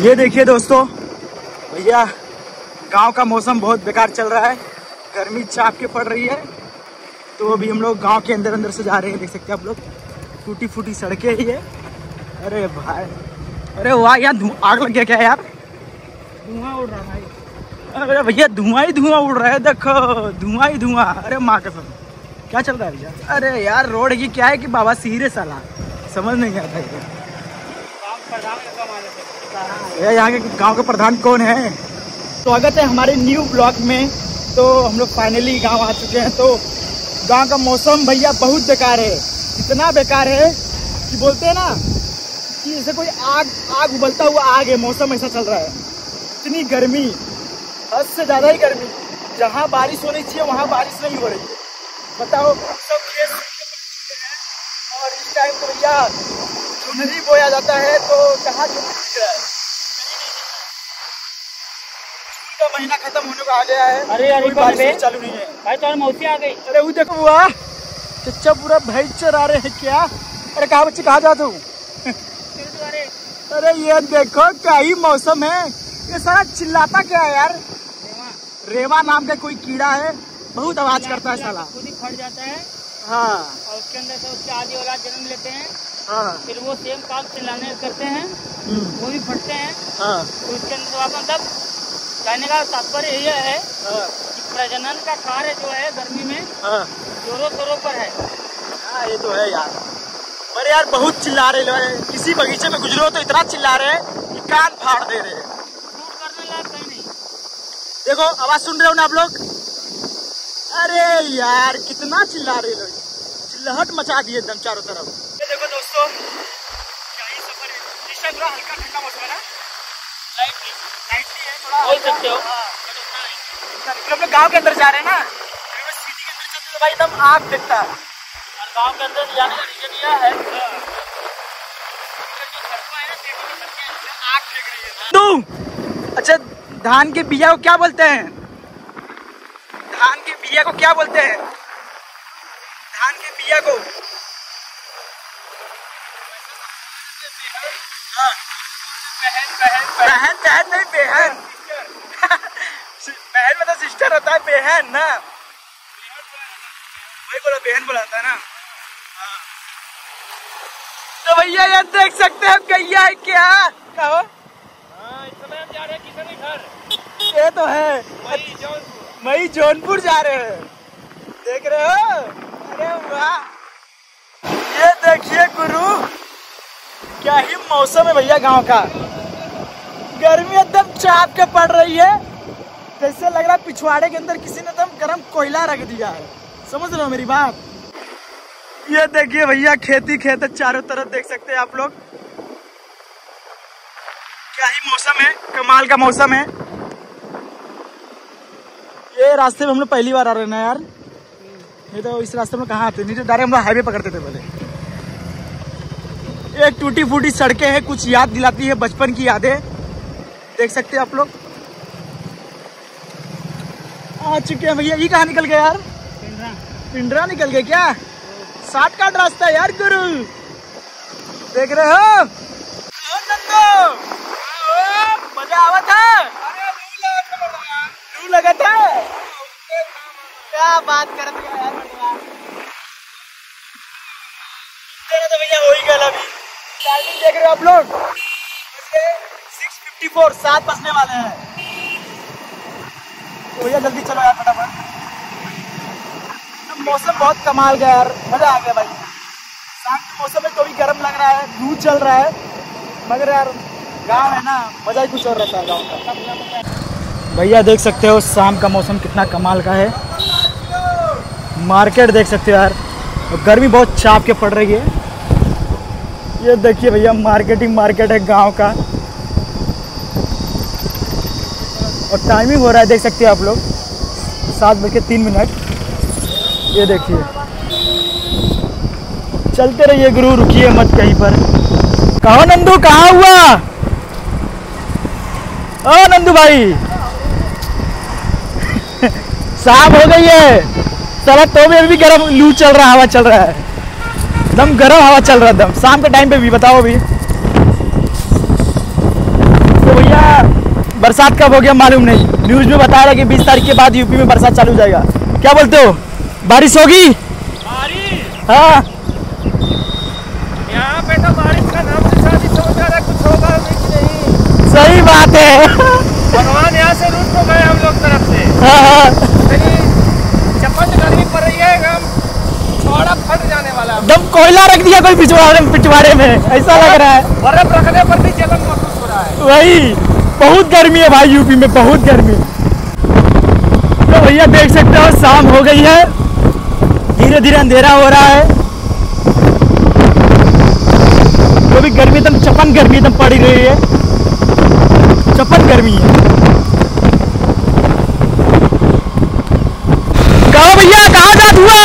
ये देखिए दोस्तों, भैया, गाँव का मौसम बहुत बेकार चल रहा है। गर्मी चाप के पड़ रही है। तो अभी हम लोग गाँव के अंदर अंदर से जा रहे हैं, देख सकते हैं आप लोग। टूटी फूटी सड़कें ही है अरे भाई, अरे वाह यार आग लग गया क्या यार? धुआँ उड़ रहा है। अरे भैया, धुआँ ही धुआँ उड़ रहा है, देखो, धुआँ ही धुआँ। अरे माँ कसम, क्या चल रहा है भैया? अरे यार, रोड की क्या है कि बाबा सीरे साला, समझ नहीं आता। ये यहाँ के गाँव के प्रधान कौन है? स्वागत है हमारे न्यू ब्लॉक में। तो हम लोग फाइनली गाँव आ चुके हैं। तो गाँव का मौसम भैया बहुत बेकार है। इतना बेकार है कि बोलते हैं ना कि जैसे कोई आग आग उबलता हुआ आग है, मौसम ऐसा चल रहा है। इतनी गर्मी, हद से ज़्यादा ही गर्मी। जहाँ बारिश होनी चाहिए, वहाँ बारिश नहीं हो रही है। बताओ, सब खेत और इस टाइम तो भैया चुनरी बोया जाता है तो कहाँ चुनरी दिख रहा है? जून का महीना खत्म होने को आ गया है। अरे बारिश चालू नहीं है। भाई तुम्हारी मौसी आ गई अरे वो देखो वाह चच्चा पूरा भाई चरा रहे हैं क्या? अरे कहा बच्चे कहा जा तू? अरे अरे ये देखो क्या ही मौसम है। ये सारा चिल्लाता क्या है यार? रेवा नाम का कोई कीड़ा है? बहुत आवाज़ करता है साला। खुद ही फट जाता है। हाँ। और उसके अंदर से उसके आदि औलाद जन्म लेते हैं। हाँ। फिर वो सेम काम चिल्लाने करते हैं। हम्म, वो भी फटते हैं। हाँ। तो उसके अंदर आप मतलब कहने का तात्पर्य यह है हाँ। कि प्रजनन का कार्य जो है गर्मी में हाँ। जोरों शोरों पर है। हाँ ये तो है यार। पर यार बहुत चिल्ला रहे लोग। किसी बगीचे में गुजरो तो इतना चिल्ला रहे हैं कि कान फाड़ दे रहे हैं। देखो आवाज़ सुन रहे हो ना आप लोग? अरे यार कितना चिल्ला रहे लोग चिल्लाहट मचा दिए एकदम चारों तरफ़। देखो दोस्तों क्या ही सफ़र है थोड़ा हल्का ठंडा मौसम है ना? लाइटली लाइटली है थोड़ा बोल सकते हो। लेकिन हम लोग गाँव के अंदर जा रहे हैं ना। सिटी के अंदर चलते तो भाई एकदम आग दिखता है। और गाँव के अंदर जाने का रीजन यह है। कि जो सड़कें हैं, है। तू अच्छा धान के बिया को क्या बोलते हैं? बिया को क्या बोलते हैं? धान के बिया को। बहन बहन नहीं बेहन। बहन मतलब सिस्टर होता है बेहन ना। वही बोला बेहन बुलाता है ना। तो भैया ये देख सकते हैं गैया है क्या? क्या हो हाँ, इस समय हम जा रहे हैं किशन के घर ये तो है। वही जौनपुर। वही जौनपुर जा रहे हैं। देख रहे हो? अरे वाह। ये देखिए गुरु, क्या ही मौसम है भैया गाँव का। गर्मी एकदम चाप के पड़ रही है। जैसे लग रहा है पिछवाड़े के अंदर किसी ने एकदम गर्म कोयला रख दिया है? समझ रहे हो मेरी बात? ये देखिए भैया, खेती खेत चारों तरफ़ देख सकते हैं आप लोग। क्या ही मौसम है, कमाल का मौसम है। रास्ते में हम लोग पहली बार आ रहे हैं यार। नहीं तो इस रास्ते में कहाँ आते? नहीं तो डायरेक्ट हम लोग हाईवे पकड़ते थे पहले। एक टूटी फूटी सड़कें हैं, कुछ याद दिलाती है बचपन की यादें। देख सकते हैं आप लोग। आ चुके हैं भैया। ये कहाँ निकल गए यार? पिंडरा। निकल गए क्या? साठ काट रास्ता यार, गुरु। देख रहे हो? मज़ा आवा था लू लगा था क्या बात कर दिया यार बढ़िया। तेरा तो भैया हो ही गया अभी। टाइमिंग देख रहे हो आप लोग? सिक्स फिफ्टी फोर सात बजने वाले हैं। तो भैया जल्दी चलो यार फटाफट। तो मौसम बहुत कमाल का यार मज़ा आ गया भाई। शाम के मौसम में कभी गर्म लग रहा है धूप चल रहा है मगर यार गाँव है ना मज़ा ही कुछ और रहता है गाँव का। भैया देख सकते हो शाम का मौसम कितना कमाल का है। मार्केट देख सकते हो यार। गर्मी बहुत चाप के पड़ रही है। ये देखिए भैया, मार्केटिंग मार्केट है गाँव का। और टाइमिंग हो रहा है, देख सकते हो आप लोग। सात बज के तीन मिनट। ये देखिए। चलते रहिए गुरु रुकिए मत कहीं पर। कहो, नंदू, कहाँ हुआ? ओ, नंदू भाई। साफ़ हो गई है। साला तो भी अभी गर्म लू चल रहा हवा चल रहा है। एकदम गर्म हवा चल रहा है एकदम शाम के टाइम पे भी बताओ अभी। तो भैया बरसात कब हो गया मालूम नहीं। न्यूज़ में बता रहा है कि 20 तारीख के बाद यूपी में बरसात चालू हो जाएगा। क्या बोलते हो? बारिश होगी? बारिश? हाँ। यहाँ पे तो बारिश का नाम कुछ होगा नहीं। सही बात है। भगवान यहाँ से रूट तो गए हम लोग तरफ़ से। हाँ हाँ लेकिन चपन गर्मी पड़ रही है एकदम छोड़ा फट जाने वाला है। दम कोयला रख दिया कोई पिछवाड़े पिछवाड़े में। ऐसा लग रहा है। बर्फ़ रखने पर भी जलन महसूस हो रहा है। वही। बहुत गर्मी है भाई यूपी में बहुत गर्मी। तो भैया देख सकते हो शाम हो गई है। धीरे धीरे अंधेरा हो रहा है। तो भी गर्मी एकदम चपन गर्मी एकदम पड़ी रही है। चपन गर्मी है कहो भैया कहाँ जात हुआ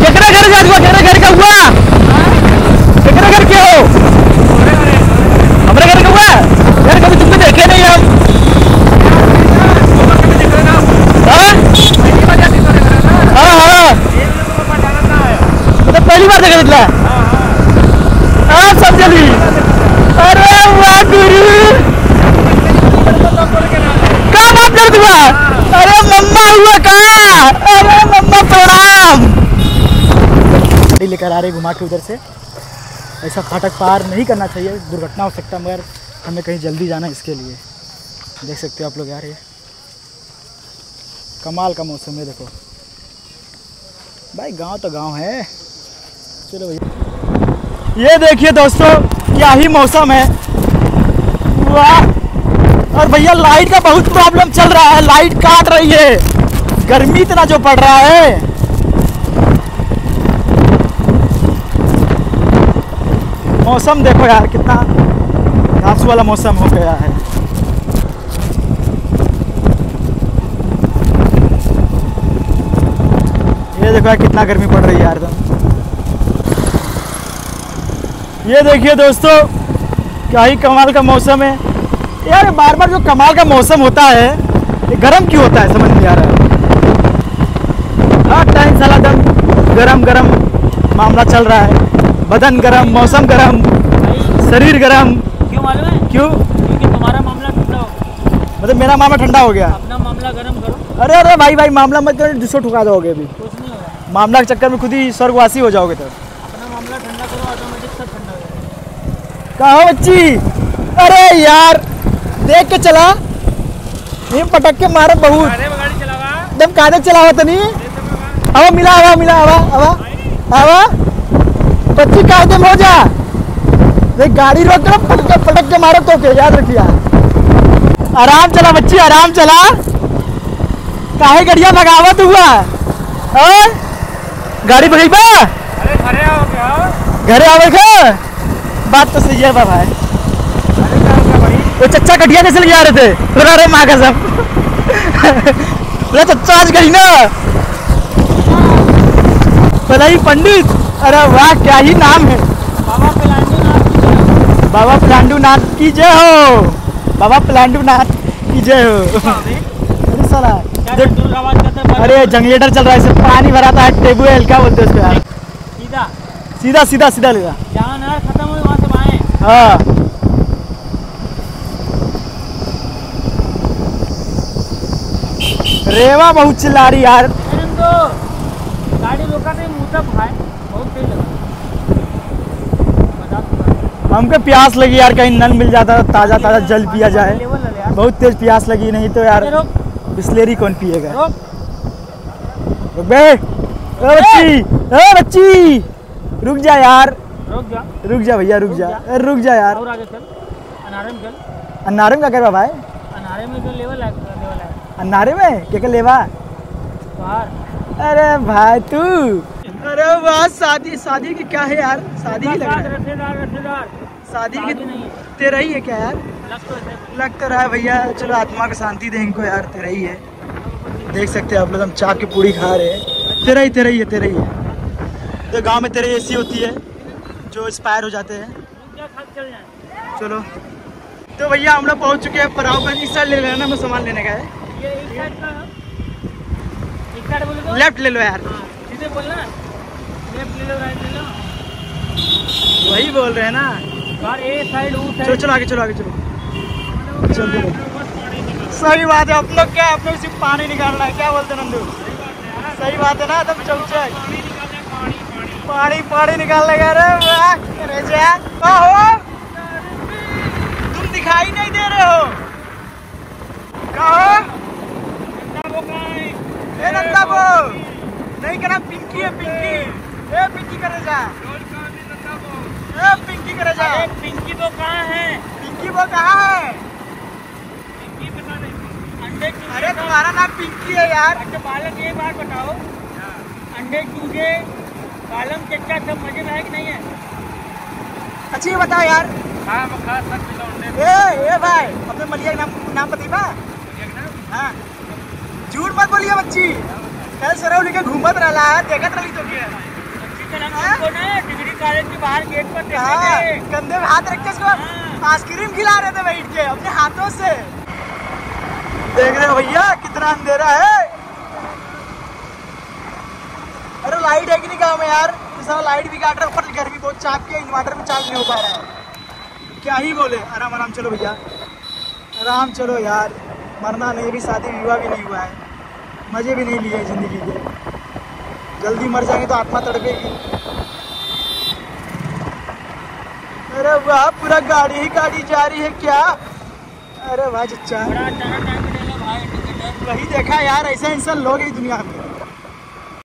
केकरा घर जात हुआ केकरा घर का हुआ केकरा घर के हो हमारे घर का हुआ यार कभी तुमको देखे नहीं हम हाँ हाँ हाँ मतलब पहली बार हाँ सब जल्दी अरे वाह गुरु. कहाँ बात कर दूँगा अरे मम्मा हुआ कहाँ अरे मम्मा प्रणाम. गाड़ी लेकर आ रही घुमा के उधर से। ऐसा फाटक पार नहीं करना चाहिए दुर्घटना हो सकता है मगर हमें कहीं जल्दी जाना है इसके लिए। देख सकते हो आप लोग यार ये। कमाल का मौसम है देखो। भाई गाँव तो गाँव है। चलो भैया। ये देखिए दोस्तों, क्या ही मौसम है। वाह! और भैया, लाइट का बहुत प्रॉब्लम चल रहा है, लाइट काट रही है। गर्मी इतना जो पड़ रहा है। मौसम देखो यार, कितना घास वाला मौसम हो गया है। ये देखो यार, कितना गर्मी पड़ रही है यार एकदम। ये देखिए दोस्तों क्या ही कमाल का मौसम है। यार बार बार जो कमाल का मौसम होता है ये गर्म क्यों होता है समझ नहीं आ रहा। है हर टाइम साला दम गरम गरम मामला चल रहा है। बदन गरम मौसम गरम शरीर गरम। क्यों मालूम है? क्यों? क्योंकि तुम्हारा मामला ठंडा हो मतलब मेरा मामला ठंडा हो गया। अपना मामला गर्म करो। अरे अरे भाई भाई मामला मत करो दूसरो ठुका दोगे अभी। कुछ नहीं मामला के चक्कर में खुद ही स्वर्गवासी हो जाओगे तब अपना मामला ठंडा करो ऑटोमेटिक सब ठंडा हो जाएगा कहो बच्ची। अरे यार देख के चला। ये पटक के मारे बहुत। एकदम कादे चलावा। तो नहीं। हवा मिला हवा मिला हवा हवा हवा बच्ची कायदे में हो जा। देख गाड़ी रोक कर पटक के पटक के मारो तो के याद रखिया। आराम चला बच्ची आराम चला। काहे गड़िया भगावत हुआ? हाँ? गाड़ी भगैबा अरे घरे आवे का बात तो सही है बा भाई अरे क्या गया भाई वो चच्चा कटिया कैसे ले आ रहे थे। अरे माँ का सब। बोला चच्चा आज गई ना। बोला ही पंडित अरे वाह क्या ही नाम है। बाबा पलांडू नाथ बाबा प्लांडू नाथ की जय हो। बाबा प्लांडू नाथ की जय हो। अरे साला अरे जनरेटर चल रहा है पानी भरा था टेबू है क्या बोलते हैं उसको यार? सीधा। सीधा सीधा सीधा लेगा जहाँ नहर खत्म हुई वहाँ से बाएँ हाँ। रेवा बहुत चिल्ला रही यार। तो गाड़ी रोका मुँह तक भाई बहुत तेज लगा। हमको प्यास लगी यार कहीं नल मिल जाता तो ताज़ा ताज़ा जल पिया जाए। बहुत तेज प्यास लगी नहीं तो यार बिस्लेरी कौन पिएगा? रुक। बे ओ बच्ची ओ बच्ची रुक जा यार। रोक जा। रुक जा भैया रुक जा। रुक जा यार। और आगे चल। अनारे में चल में क्या कर रहा भाई अनारे में जो लेवल है लेवल है अन्नारे में क्या क्या लेवा? बाहर। अरे भाई तू। अरे वाह शादी शादी की क्या है यार? शादी ही लग रहा है। शादी की तेरा ही है क्या यार? लग तो ऐसे तो रहा है भैया। चलो आत्मा को शांति दे इनको यार। तेरा ही है। देख सकते हैं आप लोग हम चाप की पूड़ी खा रहे हैं। तेरा ही तेरा ही है तेरा ही है। तो गाँव में तेरे एसी होती है। जो एक्सपायर हो जाते हैं। चल तो भैया हम लोग पहुँच चुके हैं परावगंज इस साइड ले लेना हमें सामान लेने का है। लेफ़्ट ले लो यार। हाँ, सीधे बोलना। लेफ़्ट ले लो राइट ले लो। वही बोल रहे हैं ना। यार ए साइड ऊ चलो साइड। चलो आगे चलो आगे चलो। चल सही बात है हम लोग क्या है, अपने सिर्फ़ पानी निकालना है। क्या बोलते नंदू? सही बात है ना तब चौचक पानी पानी निकालने लगा रे हो तुम दिखाई नहीं दे रहे हो। कहो। है ए नंदा वो नहीं कहना पिंकी है पिंकी। ए पिंकी करे जा। ए पिंकी करे जा। अरे पिंकी वो कहाँ है? पिंकी वो कहाँ है? पिंकी पता नहीं अंडे अरे तुम्हारा नाम पिंकी है यार। अच्छा बालक ये बात बताओ। अंडे चूजे चच्चा सब मज़े में है कि नहीं है? अच्छी बताओ यार। हाँ मैं खा अंडे ए ए भाई अपने मलिया का नाम नाम बता हाँ। झूठ मत बोलिए बच्ची। कल सरव लेके घूमत रहा है देखत रही तो। क्या हाँ? डिग्री कॉलेज के बाहर गेट पर देखे हाँ, कंधे में हाथ रख के इसको हाँ। आइसक्रीम खिला रहे थे बैठ के अपने हाथों से। देख रहे हो भैया कितना अंधेरा है। अरे लाइट है कि नहीं गाँव में यार ये सारा लाइट भी काट रहा है ऊपर गर्मी बहुत चाप के इन्वर्टर में चार्ज नहीं हो पा रहा है। क्या ही बोले आराम आराम चलो भैया। आराम चलो यार मरना नहीं भी शादी विवाह भी नहीं हुआ है। मज़े भी नहीं लिए ज़िंदगी के। जल्दी मर जाएँगे तो आत्मा तड़पेगी। अरे वाह पूरा गाड़ी ही गाड़ी जा रही है क्या? अरे वाह चचा बड़ा अचानक टाइम मिलेगा भाई टिकट वही देखा यार ऐसा इंसान लोग ही दुनिया में।